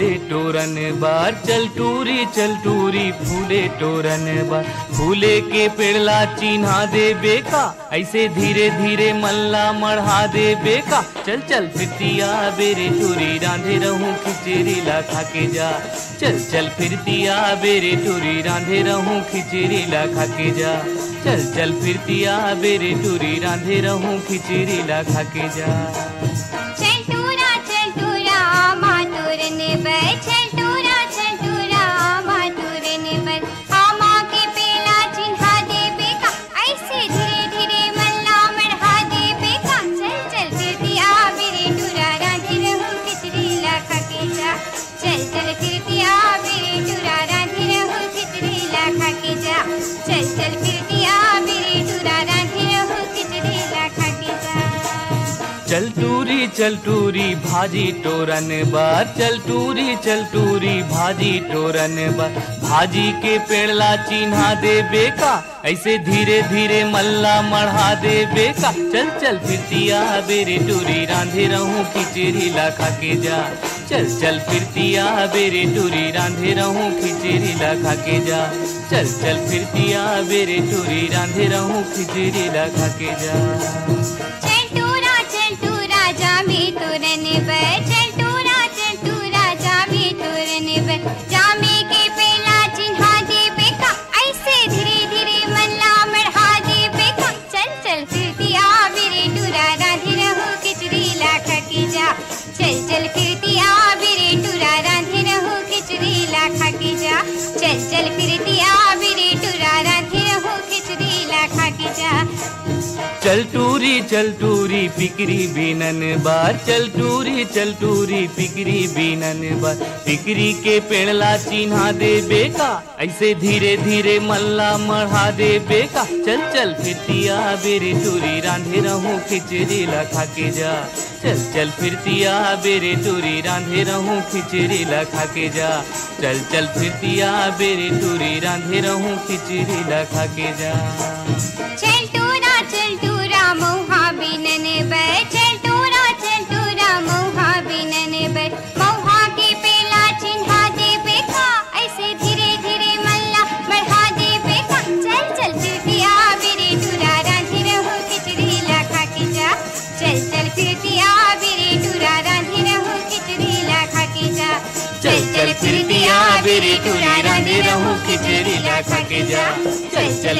फूले Torrent बार, चल टूरी चल टूरी, फूले टोरन बार। फूले के पेड़ला चिन्हा दे बेका, ऐसे धीरे धीरे मल्ला मढ़ा दे बेका। चल चल, फिरतिया बेरे टूरी, रांधे रहूँ खिचड़ी ला खा के जा। चल चल, फिरतिया बेरे टूरी, रांधे रहूँ खिचड़ी ला खा के जा। चल चल, फिरतिया बेरे टूरी, रांधे रहूँ खिचड़ी ला खा के जा चल टूरी चल टूरी, भाजी टोरन बार। चल टूरी चल टूरी, भाजी टोरन बार। भाजी के पेड़ला चिन्हा दे बेका, ऐसे धीरे धीरे मल्ला मढ़ा दे बेका। चल चल फिरतिया बेरे टूरी, रांधे रहूँ खिचड़ी ला खा के जा। चल चल फिरतिया बेरे टूरी, रांधे रहूँ खिचड़ी ला खा के जा। चल चल फिरतिया बेरे टूरी, रांधे रहूँ खिचड़ी ला खा के जा। जामी तुरन चल टूरी चल टूरी पिकरी बीनन बार। चल टूरी चल टूरी पिकरी बीनन बार। पिकरी के पेड़ला चिन्हा दे बेका ऐसे धीरे धीरे मल्ला मढ़ा दे बेका चल चल फिरतिया बेरे टूरी रांधे रहूँ, खिचड़ी ला खा के जा। चल चल फिरतिया बेरे टूरी रांधे रहूँ, खिचड़ी ला खा के जा। चल चल फिरतिया बेरे टूरी रांधे रहूँ, खिचड़ी ला खा के जा। चलटूरा रहूँ खिचड़ी ला खा के जा। चल चल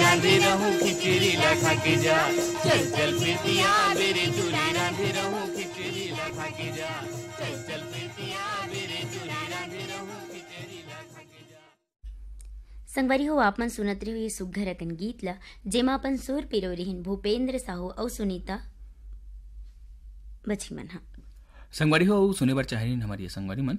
रांधे रहूँ खिचड़ी ला खा के जा। चल चल रांधे रहूँ खिचड़ी ला खा के जा। चल चल रांधे रहूँ के संगवारी हो आपण सुनत रही हुई सुघर अकन गीत ला, जेमा अपन सुर पिरोरिहिन भूपेंद्र साहू और सुनीता बछीमन हा। संगवारी हो, सुने बर चाहेन हमारी संगवारी मन।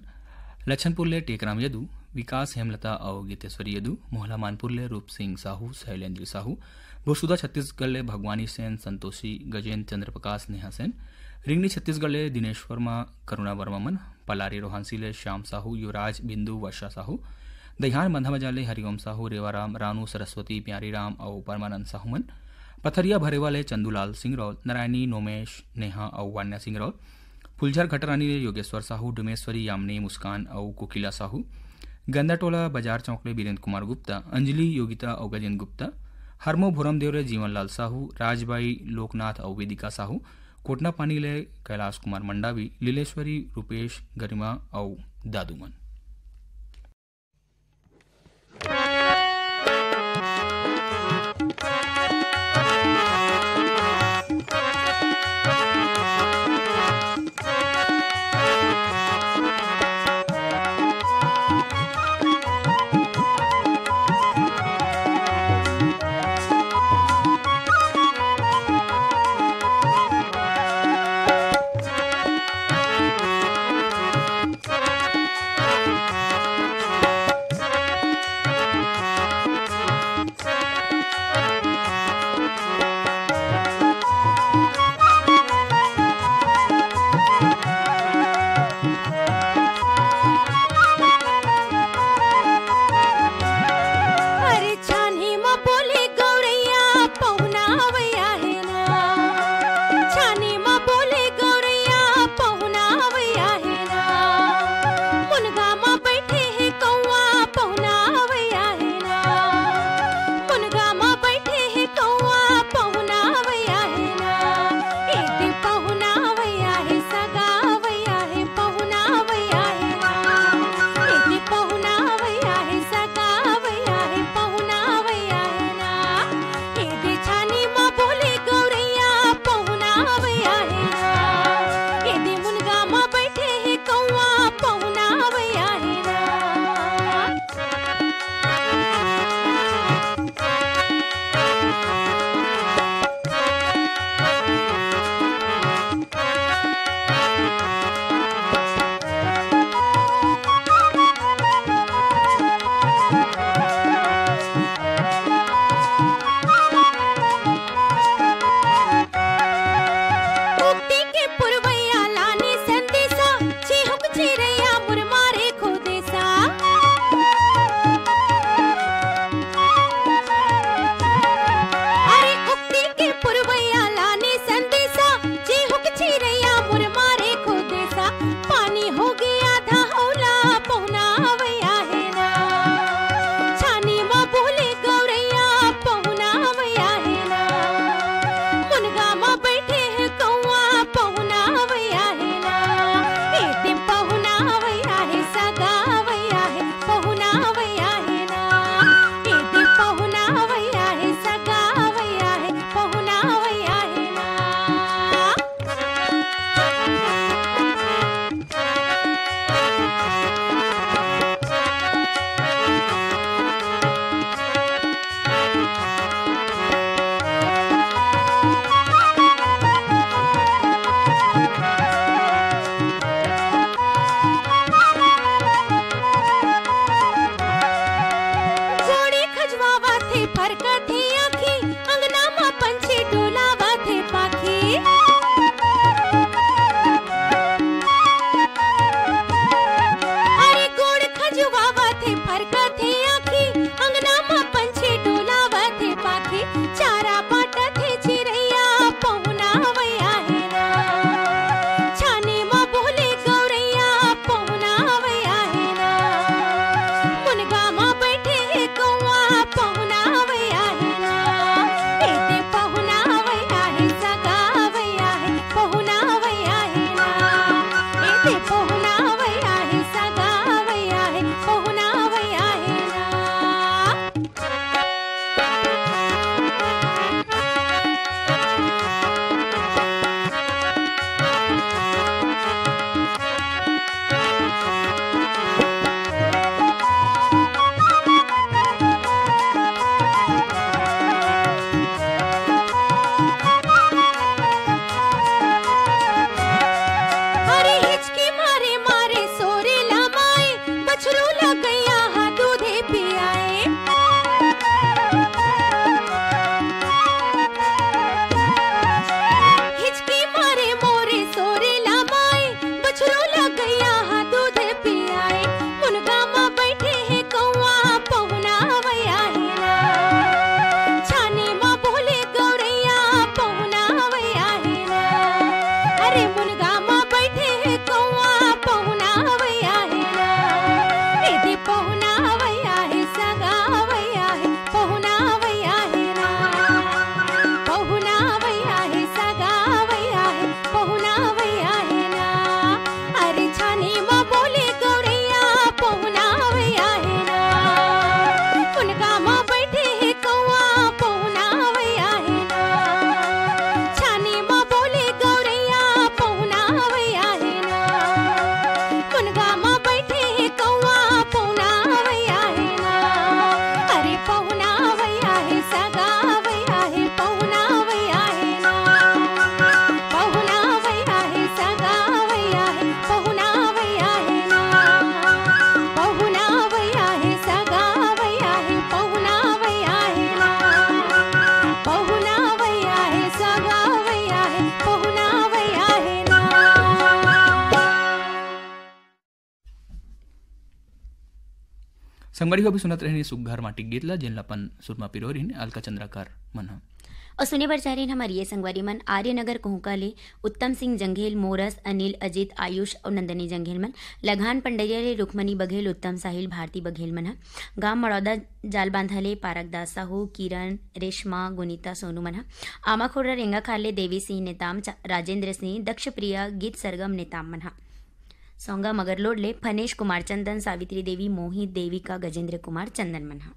लक्षनपुर ले टेकराम यदु, विकास हेमलता और गीतेश्वरी यदु, मोहला मानपुर ले रूप सिंह साहू, शैलेंद्र साहू भोसुदा छत्तीसगढ़ ले भगवानी सेन, संतोषी, गजेंद्र चंद्र प्रकाश नेहा सेन, रिंगनी छत्तीसगढ़ ले दिनेश वर्मा, करुणा वर्मा मन, पलारी रोहांसी ले श्याम साहू, युवराज, बिंदु, वर्षा साहू, दहियान बंधामजा ले हरिओम साहू, रेवाराम, रानू, सरस्वती प्यारीराम और परमानंद साहू मन, पथरिया भरेवा ले चंदूलाल सिंह रौल नारायणी, नोमेश, नेहा और वान्या सिंह रौल फुलझर घटरानी ने योगेश्वर साहू, डुमेश्वरी, यामने, मुस्कान, औ कोकिला साहू गंदाटोला बाज़ार चौक ले बीरेन्द्र कुमार गुप्ता, अंजलि, योगिता और गजेन्द्र गुप्ता, हरमो भोरमदेवरे जीवनलाल साहू, राजबाई, लोकनाथ और वेदिका साहू, कोटना पानी ले कैलाश कुमार मंडावी, लीलेश्वरी, रूपेश गरिमा और दादूमन। संगवारी हो भी सुनत रहनी सुघर माटी गीतला जेनला अपन सुरमा पिरोरिन अलका चंद्राकर मन और सुने पर चाह रहे हैं हमारी ये संगवारी मन, आर्यनगर कोहकाले उत्तम सिंह जंघेल, मोरस, अनिल, अजित, आयुष और नंदनी जंघेल मन, लघान पंडरिया ले रुक्मणी बघेल, उत्तम साहिल, भारती बघेल मन गाँव मड़ौदा जाल बांधले पारकदास साहू किरण, रेशमा, गुनीता, सोनू मन आमाखोड़ा रेंगा खाले देवी सिंह, नेताम राजेंद्र सिंह दक्ष प्रिया गीत सरगम, नेताम मन सौंगा मगर मगरलोडले फनेश कुमार चंदन, सावित्री देवी, मोहित देविका, गजेंद्र कुमार, चंदन मनहा।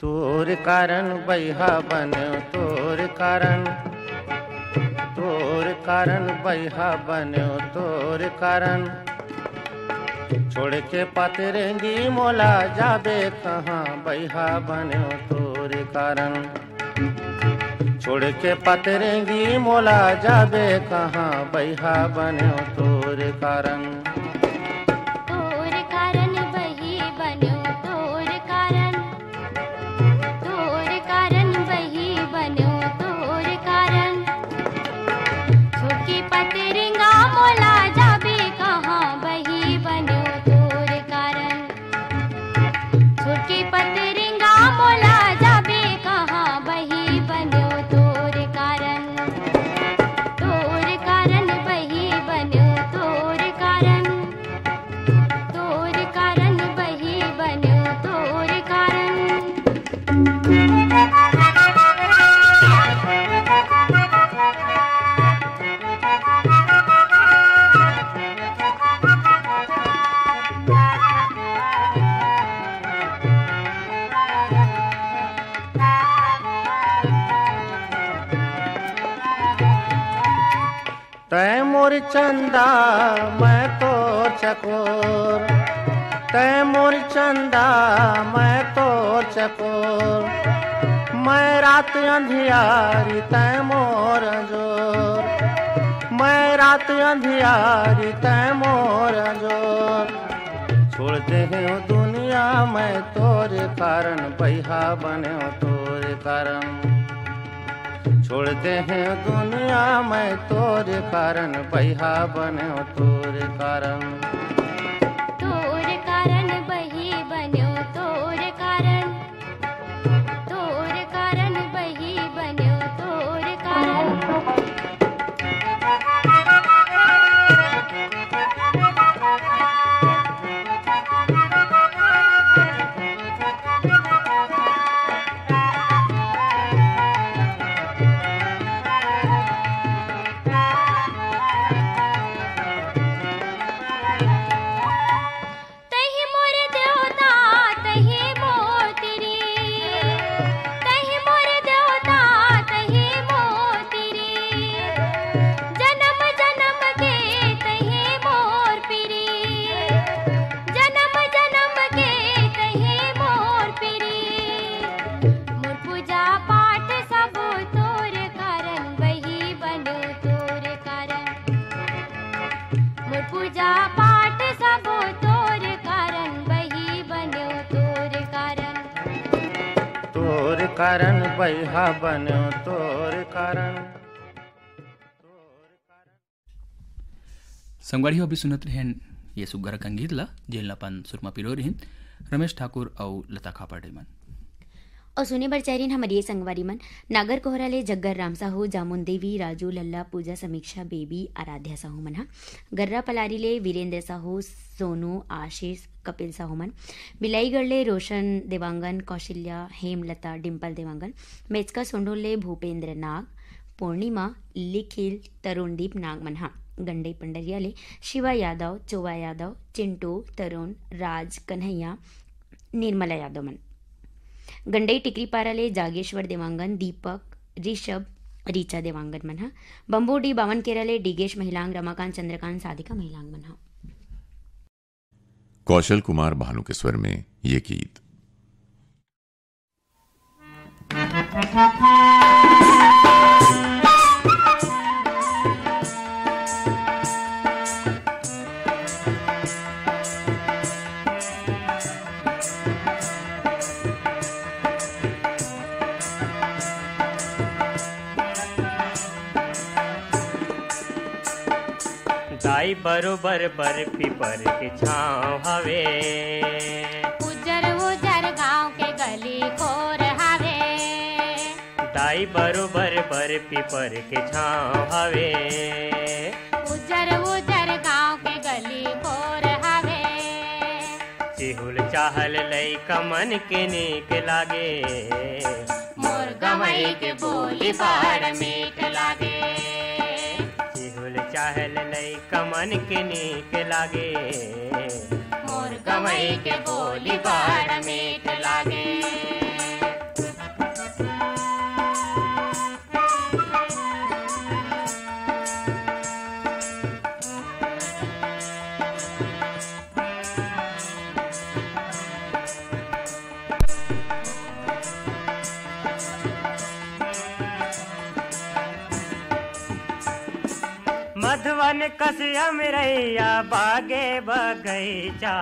तोर कारण बैहा बन, तोर कारण तोर कारण बैहा बन, तोर कारण। छोड़ के पतरेंगी मोला जाबे कहाँ? बैहा बनो तोरे कारण। छोड़ के पतरेंगी मोला जाबे कहाँ? बैहा बनो तोरे कारण। तै मोर चंदा, मैं तो चकोर। तै मोर चंदा, मैं तो चकोर। मैं रात अंधियारी, तै मोर ज़ोर मैं रात अंधियारी, तै मोर ज़ोर छोड़ते हैं दुनिया, मैं तोरे कारण बैहा बने तोरे कारण। छोड़ते हैं दुनिया में तोरे कारण बहिया बने तोरे कारण। बैहा बनो तोर कारण। संगवारी हो भी सुनत रहन ये सुघर कंगीतला जेनला अपन सुरमा पिरोरिन, रमेश ठाकुर और लता खापाडे मन और सुने बरचारीन हमारी ये संगवारी मन। नागर कोहराले, जग्गर राम साहू जामुन देवी राजू लल्ला, पूजा समीक्षा, बेबी, आराध्या साहू मन, हा। गर्रा पलारीले, वीरेंद्र साहू, सोनू, आशीष, कपिल साहू मन। बिलाईगढ़ले, रोशन देवांगन, कौशल्या, हेमलता डिम्पल देवांगन। मेचका सोंडोले भूपेंद्र नाग, पूर्णिमा, लिखिल, तरुणदीप नाग मन, हा। गंडई पंडरियाले, शिवा यादव, चोवा यादव, चिंटू, तरुण, राज कन्हैया, निर्मला यादव मन। गंडई टिकरी पाराले, जागेश्वर देवांगन दीपक, ऋषभ रीचा देवांगन मनहा, बंबोडी बावन केराले, डिगेश महिलांग, रमाकांत चंद्रकांत, साधिका महिलांग मन कौशल कुमार भानु के स्वर में ये गीत। दाई बरोबर बर्फ़ी पर के छाँव हवे। उजर उजर गाँव के गली खोर हवे। दाई बरोबर बर्फ़ी पर के छाँव हवे। उजर उजर गाँव के गली खोर हवे। चिहुल चाहल लई कमन के नीक लागे। मोर गवई के बोली बड़ मीठ लागे। चिहुल लई कमन के नीक लागे। मोर गवई के बोली बड़ मीठ लागे। मधवन कसियम रैया बागे बगैचा।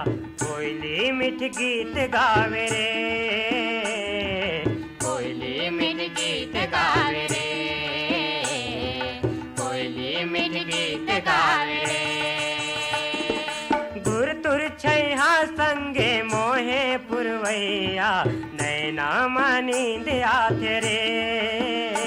कोयली मिठ गीत गावे रे। कोयली मीठ गीत गावे रे। कोयली मीठ गीत गावे रे। गुर तुर छैहा संगे मोहे पुरवैया, नैना मनींद आथे रे।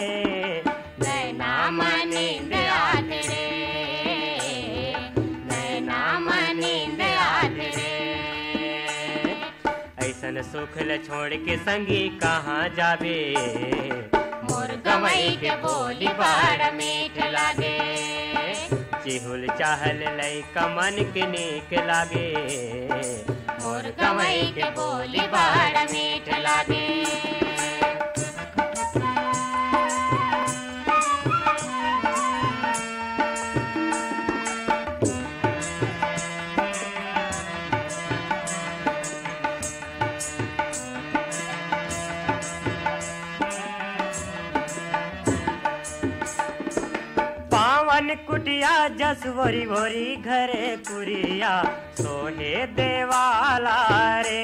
ऐसन ल छोड़ के संगी कहाँ जावे? मोर गवई के बोली बड़ मीठ लागे। चिहुल चाहल लई कमन के नीक लागे। मोर गवई के बोली बड़ मीठ लागे। कुटिया जस भोरी भोरी घरे कुरिया। सोहे देवाला रे।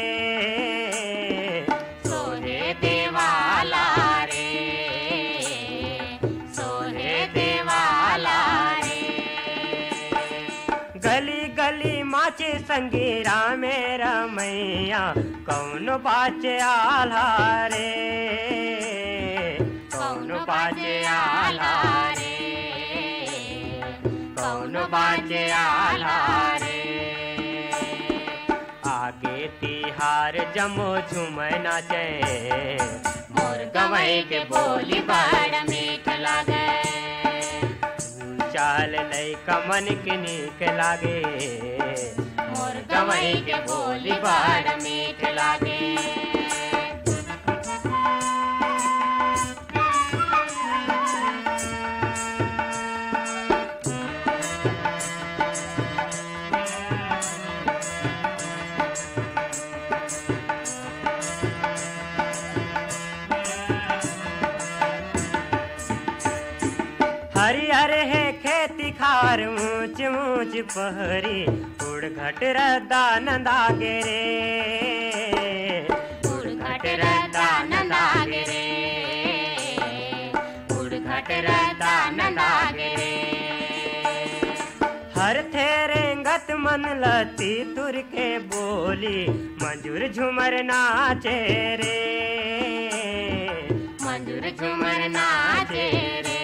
सोहे देवाला रे। सोहे देवाला रे। गली गली माचे संगीरा मेरा मैया कौन बाचे आला रे? कौन बाचे आला बाचे आला रे आगे तिहार जमो झूम नाचे। मोर गवई के बोली बड़ मीठ लागे। चाल लई कमन के नीक लागे। मोर गवई के बोली बड़ मीठ लागे। खार ऊंच ऊंच पहरी उड़ घट रदा नंदागे रे उड़ घट रदा नंदागे रे उड़ घट रदा नंदागे रे हर थेरे गत मन लती तुर के बोली, मंजूर झुमर नाचे रे मंजूर झुमर नाचे रे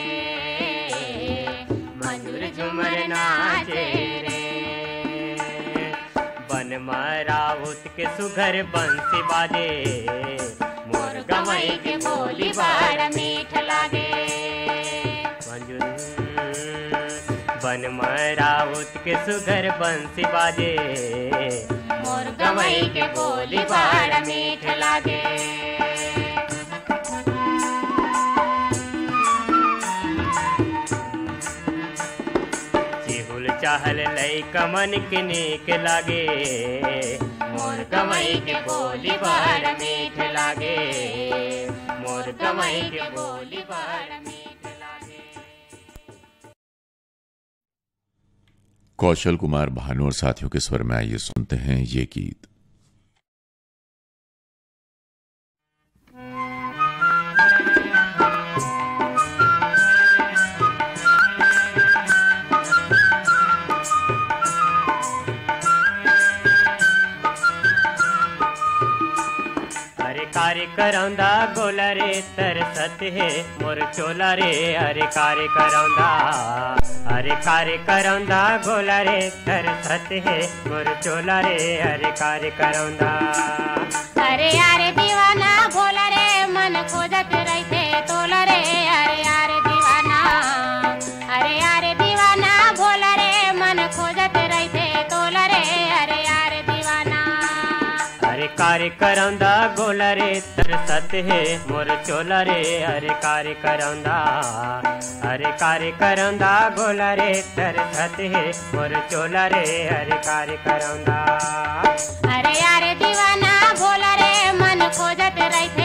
झुमर नाचे रे। बन मराउत के सुघर बंसी बाजे। मोर गवई के बोली बड़ मीठ लागे। बन मराउत के सुघर बंसी बाजे। मोर गवई के बोली बड़ मीठ लागे। चिहुल लई कमन के नीक लागे। मोर कमई के बोली बार मीठ लागे। मोर कमई के बोली बार कौशल कुमार भानु और साथियों के स्वर में आइए सुनते हैं ये गीत। कार्य करौंदा गोला रे तरसत है, मोर चोला रे। अरे कार्य करौंदा, अरे कार्य करौंदा गोला रे तरसत है, मोर चोला रे। अरे कार्य करौंदा। अरे अरे दीवाना गोला रे, मन खोजत रहते कार्य करौंदा, गोला रे तरसत है, मोर चोला रे अरे कार्य करौंदा। अरे कार्य करौंदा, गोला रे तरसत है, मोर चोला रे अरे कार्य करौंदा। अरे यार दीवाना भोला रे, मन खोजत रहते।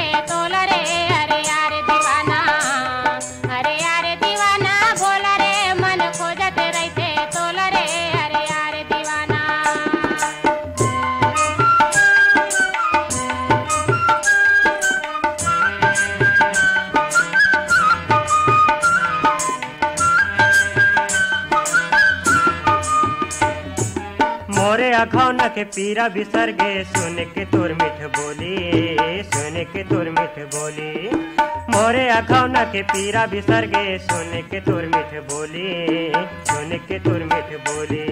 के पीरा बिसर गे सुन के तोर मिठ बोली, सुन के तोर मिठ बोली। मोरे अखौना के पीरा बिसर गे सुन के तोर मिठ बोली, सुन के तोर मिठ बोली।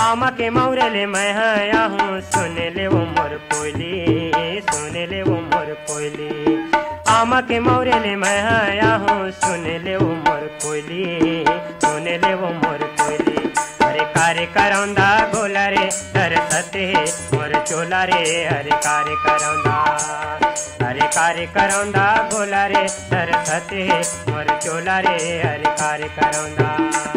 आमा के मौरे ले मैं आया हूँ सुन ले वो मोर कोयली, सुन ले वो मोर कोयली। आमा के मौरे ले मैं आया हूँ सुन ले वो मोर कोयली, सुन ले वो मोर कोयली। अरे कार्य करौंदा गोला तरसते मोर चोला रे अरे कार्य करौंदा। अरे कार्य करौंदा गोला रे तरसते मोर चोला रे अरे कार्य करौंदा।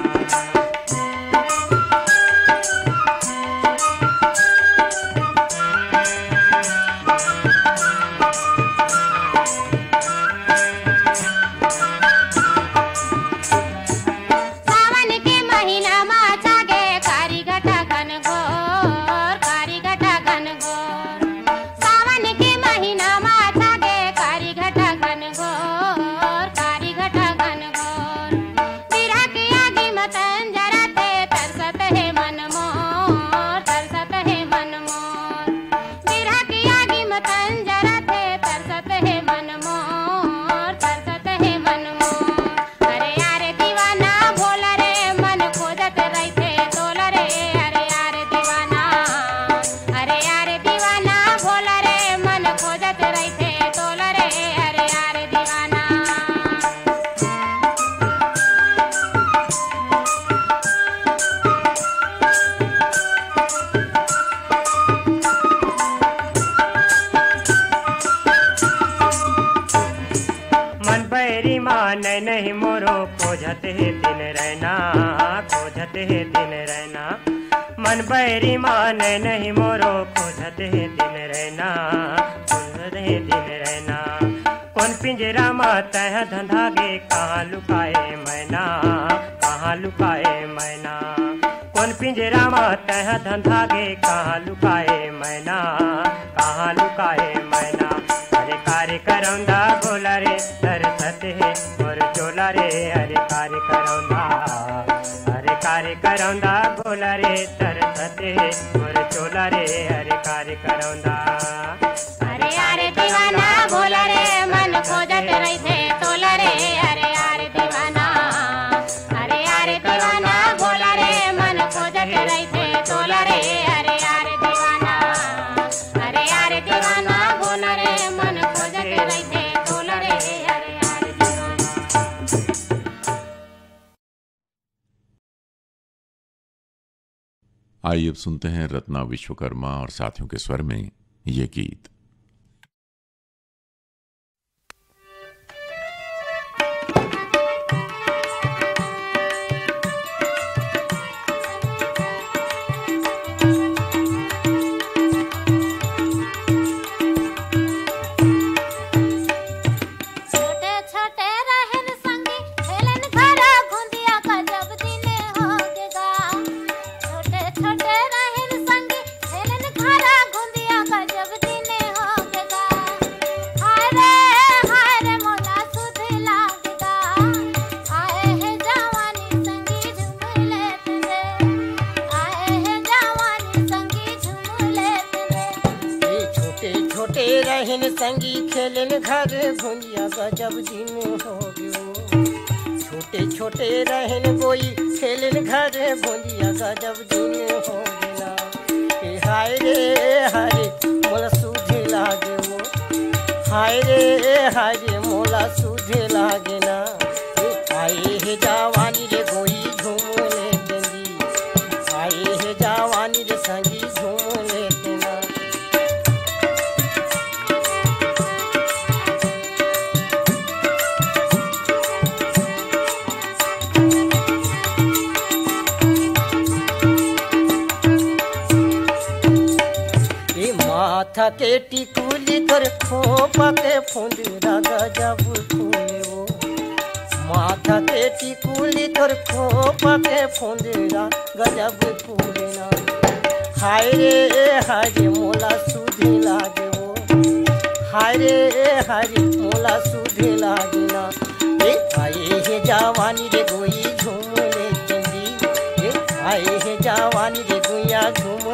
मान नहीं मोरो खोजत है दिन रहना खोजत है दिन रहना। कौन पिंजरा मात है धंधागे कहाँ लुकाए मैना, कहाँ लुकाए मैना। कौन पिंजरा मात है धंधागे कहाँ लुकाए मैना, कहाँ लुकाए मैना। अरे कार्य करौंदा गोला रे तरसत है, और चोला रे करौंदा भोला रे तरसत मोर चोला रे हर कार्य करौंदा। आइए अब सुनते हैं रत्ना विश्वकर्मा और साथियों के स्वर में ये गीत। के टिकुली कर खोपा के फूंद रागा जब खूने वो। माथा के टिकुली कर खोपा के फूंद रागा जब ना। हाय रे हाय रे मोला सुधी लागे वो। हाय रे हाय रे मोला सुधी लागे ना। ए, आए हे जवानी रे गोई झूमने चंदी ए, आए हे जवानी रे गुया झूम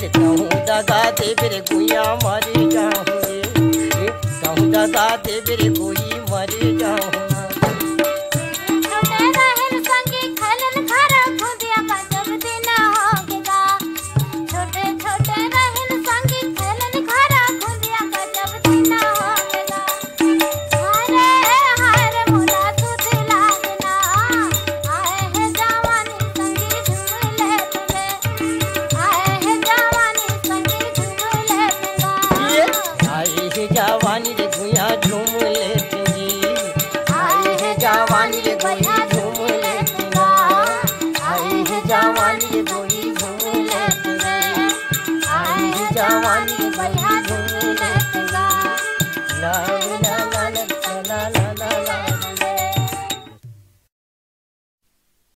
फिर कहूँ दादा दे फिर गुया मर जाऊँ कहूँ दादा दे फिर कोई मर जाऊँ